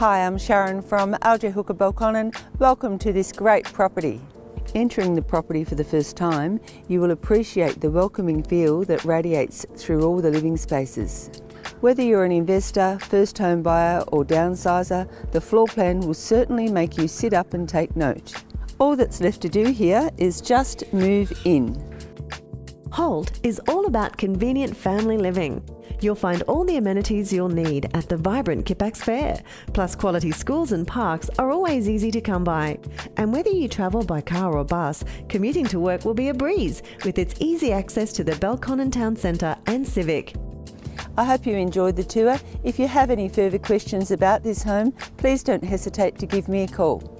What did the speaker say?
Hi, I'm Sharon from LJ Hooker Belconnen. Welcome to this great property. Entering the property for the first time, you will appreciate the welcoming feel that radiates through all the living spaces. Whether you're an investor, first home buyer or downsizer, the floor plan will certainly make you sit up and take note. All that's left to do here is just move in. Holt is all about convenient family living. You'll find all the amenities you'll need at the vibrant Kippax Fair. Plus, quality schools and parks are always easy to come by. And whether you travel by car or bus, commuting to work will be a breeze with its easy access to the Belconnen Town Centre and Civic. I hope you enjoyed the tour. If you have any further questions about this home, please don't hesitate to give me a call.